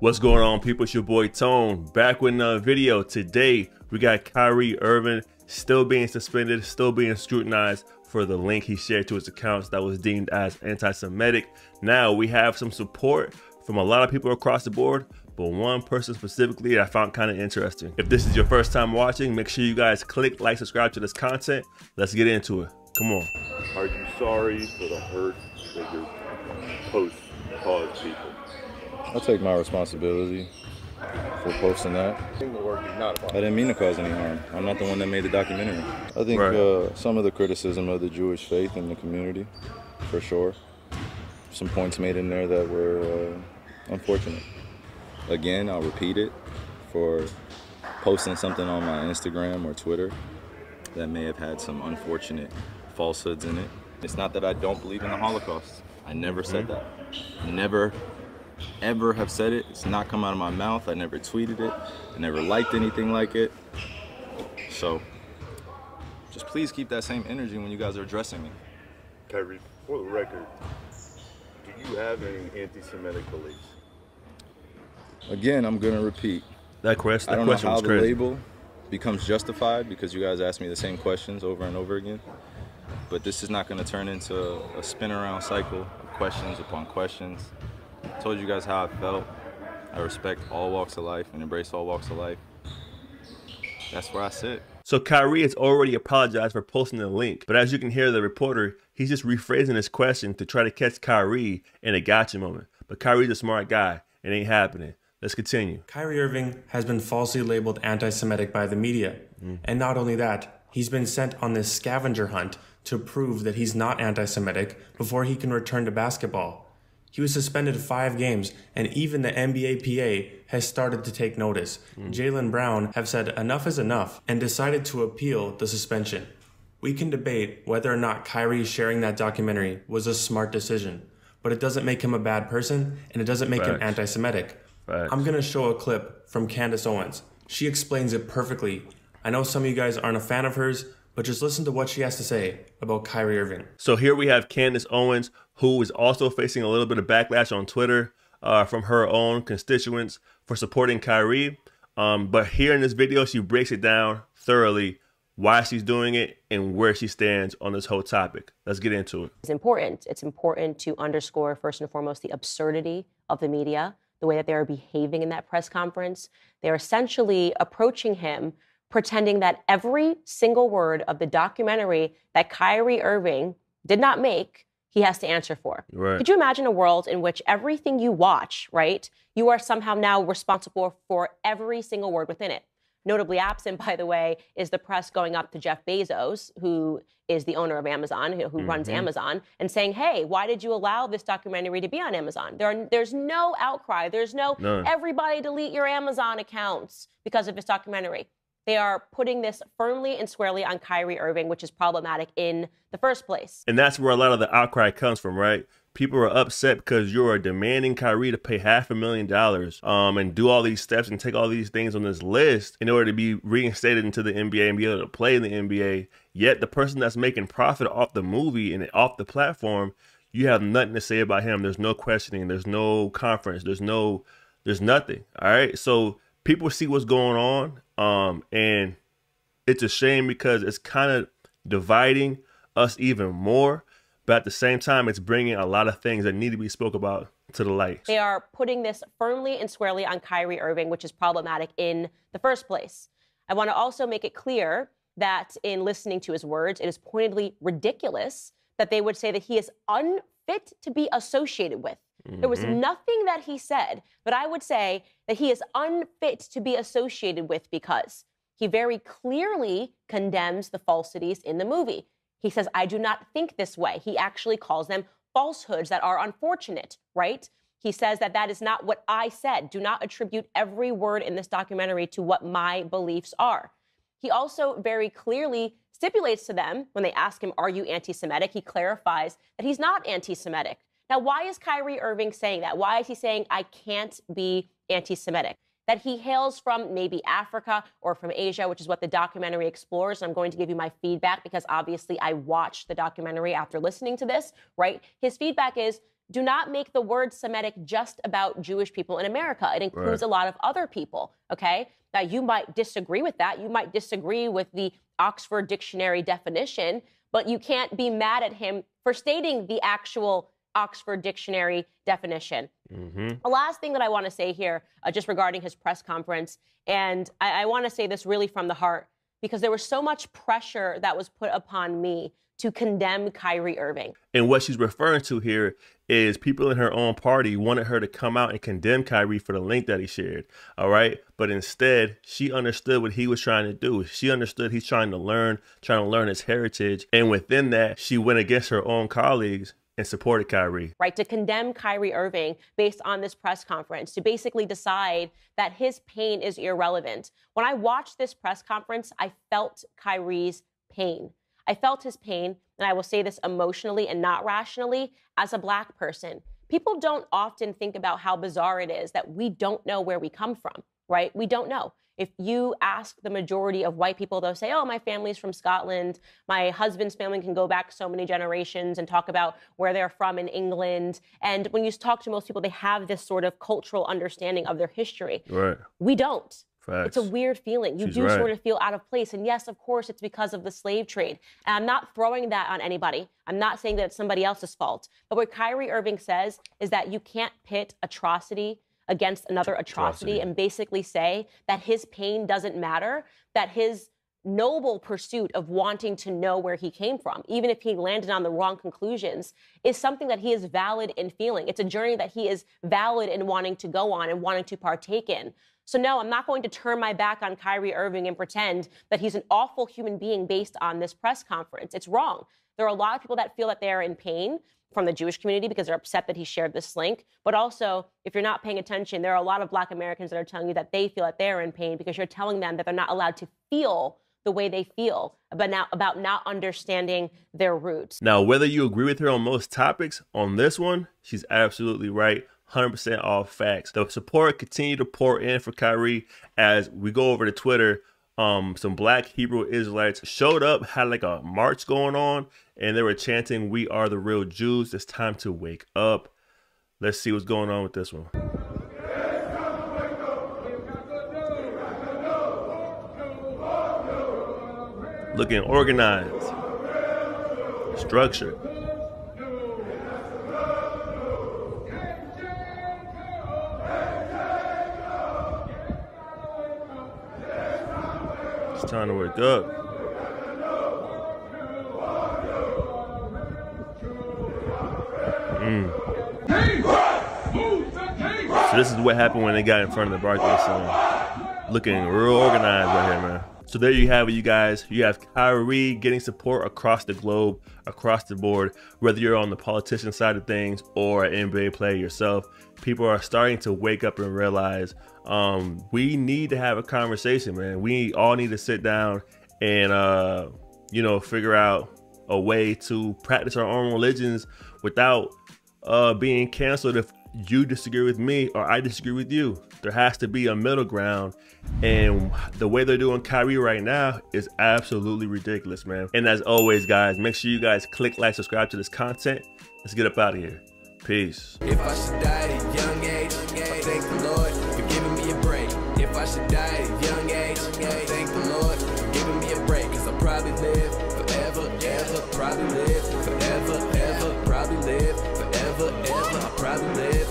What's going on, people? It's your boy Tone back with another video. Today, we got Kyrie Irving still being suspended, still being scrutinized for the link he shared to his accounts that was deemed as anti Semitic. Now, we have some support from a lot of people across the board, but one person specifically I found kind of interesting. If this is your first time watching, make sure you guys click like, subscribe to this content. Let's get into it. Come on. Are you sorry for the hurt that your posts caused people? I'll take my responsibility for posting that. I didn't mean to cause any harm. I'm not the one that made the documentary. I think Right. uh, some of the criticism of the Jewish faith in the community, for sure. Some points made in there that were uh, unfortunate. Again, I'll repeat it for posting something on my Instagram or Twitter that may have had some unfortunate falsehoods in it. It's not that I don't believe in the Holocaust. I never said that. Never ever have said it. It's not come out of my mouth. I never tweeted it. I never liked anything like it. So just please keep that same energy when you guys are addressing me. Kyrie, for the record, do you have any anti-Semitic beliefs? Again, I'm gonna repeat. That question, I don't know how the crazy. label becomes justified because you guys ask me the same questions over and over again. But this is not gonna turn into a spin around cycle of questions upon questions. I told you guys how I felt. I respect all walks of life and embrace all walks of life. That's where I sit. So Kyrie has already apologized for posting the link, but as you can hear the reporter, he's just rephrasing his question to try to catch Kyrie in a gotcha moment. But Kyrie's a smart guy. It ain't happening. Let's continue. Kyrie Irving has been falsely labeled anti Semitic by the media. Mm. And not only that, he's been sent on this scavenger hunt to prove that he's not anti Semitic before he can return to basketball. He was suspended five games, and even the NBA PA has started to take notice. Hmm. Jaylen Brown have said enough is enough and decided to appeal the suspension. We can debate whether or not Kyrie sharing that documentary was a smart decision, but it doesn't make him a bad person and it doesn't make him anti Semitic. I'm gonna show a clip from Candace Owens. She explains it perfectly. I know some of you guys aren't a fan of hers, but just listen to what she has to say about Kyrie Irving. So here we have Candace Owens, who is also facing a little bit of backlash on Twitter uh, from her own constituents for supporting Kyrie. Um, but here in this video, she breaks it down thoroughly why she's doing it and where she stands on this whole topic. Let's get into it. it. is important. It's important to underscore, first and foremost, the absurdity of the media, the way that they are behaving in that press conference. They're essentially approaching him, pretending that every single word of the documentary that Kyrie Irving did not make, he has to answer for. Right. Could you imagine a world in which everything you watch, right, you are somehow now responsible for every single word within it? Notably absent, by the way, is the press going up to Jeff Bezos, who is the owner of Amazon, who, who runs mm-hmm. Amazon, and saying, "Hey, why did you allow this documentary to be on Amazon?" There are, there's no outcry. There's no None. everybody delete your Amazon accounts because of this documentary. They are putting this firmly and squarely on Kyrie Irving, which is problematic in the first place. And that's where a lot of the outcry comes from, right? People are upset because you are demanding Kyrie to pay half a million dollars um, and do all these steps and take all these things on this list in order to be reinstated into the NBA and be able to play in the NBA. Yet the person that's making profit off the movie and off the platform, you have nothing to say about him. There's no questioning. There's no conference. There's no, there's nothing. All right. So people see what's going on. Um, and it's a shame because it's kind of dividing us even more. But at the same time, it's bringing a lot of things that need to be spoke about to the light. They are putting this firmly and squarely on Kyrie Irving, which is problematic in the first place. I want to also make it clear that in listening to his words, it is pointedly ridiculous that they would say that he is unfit to be associated with. There was mm-hmm. nothing that he said, but I would say that he is unfit to be associated with because he very clearly condemns the falsities in the movie. He says, I do not think this way. He actually calls them falsehoods that are unfortunate, right? He says that that is not what I said. Do not attribute every word in this documentary to what my beliefs are. He also very clearly stipulates to them when they ask him, Are you anti Semitic? He clarifies that he's not anti Semitic. Now, why is Kyrie Irving saying that? Why is he saying, I can't be anti Semitic? That he hails from maybe Africa or from Asia, which is what the documentary explores. And I'm going to give you my feedback because obviously I watched the documentary after listening to this, right? His feedback is do not make the word Semitic just about Jewish people in America. It includes Right. a lot of other people, okay? Now, you might disagree with that. You might disagree with the Oxford Dictionary definition, but you can't be mad at him for stating the actual Oxford Dictionary definition. hmm The last thing that I want to say here, uh, just regarding his press conference, and I, I want to say this really from the heart, because there was so much pressure that was put upon me to condemn Kyrie Irving. And what she's referring to here is people in her own party wanted her to come out and condemn Kyrie for the link that he shared. All right. But instead, she understood what he was trying to do. She understood he's trying to learn, trying to learn his heritage. And within that, she went against her own colleagues and supported Kyrie. right, to condemn Kyrie Irving based on this press conference, to basically decide that his pain is irrelevant. When I watched this press conference, I felt Kyrie's pain. I felt his pain, and I will say this emotionally and not rationally, as a black person. People don't often think about how bizarre it is that we don't know where we come from, right? We don't know. If you ask the majority of white people, they'll say, Oh, my family's from Scotland. My husband's family can go back so many generations and talk about where they're from in England. And when you talk to most people, they have this sort of cultural understanding of their history. Right. We don't. Facts. It's a weird feeling. You She's do right. sort of feel out of place. And yes, of course, it's because of the slave trade. And I'm not throwing that on anybody. I'm not saying that it's somebody else's fault. But what Kyrie Irving says is that you can't pit atrocity against another atrocity, Atrocity. and basically say that his pain doesn't matter, that his noble pursuit of wanting to know where he came from, even if he landed on the wrong conclusions, is something that he is valid in feeling. It's a journey that he is valid in wanting to go on and wanting to partake in. So, no, I'm not going to turn my back on Kyrie Irving and pretend that he's an awful human being based on this press conference. It's wrong. There are a lot of people that feel that they are in pain from the Jewish community because they're upset that he shared this link. But also, if you're not paying attention, there are a lot of Black Americans that are telling you that they feel that they're in pain because you're telling them that they're not allowed to feel the way they feel about now about not understanding their roots. Now, whether you agree with her on most topics, on this one, she's absolutely right. 100% all facts. The support continue to pour in for Kyrie as we go over to Twitter. Um, some black Hebrew Israelites showed up, had like a march going on, and they were chanting, We are the real Jews. It's time to wake up. Let's see what's going on with this one. Looking organized, structured. Time to wake up. Mm. So this is what happened when they got in front of the Barclays Center. Looking real organized right here, man. So there you have it, you guys. You have Kyrie getting support across the globe, across the board, whether you're on the politician side of things or an NBA player yourself. People are starting to wake up and realize um, we need to have a conversation, man. We all need to sit down and uh, you know figure out a way to practice our own religions without uh, being canceled if you disagree with me or I disagree with you. There has to be a middle ground. And the way they're doing Kyrie right now is absolutely ridiculous, man. And as always, guys, make sure you guys click, like, subscribe to this content. Let's get up out of here. Peace. If I should die at a young age, I thank the Lord for giving me a break. If I should die at a young age, I thank the Lord for giving me a break. Cause I probably live forever, ever, probably live forever, ever, probably live forever, ever, rather live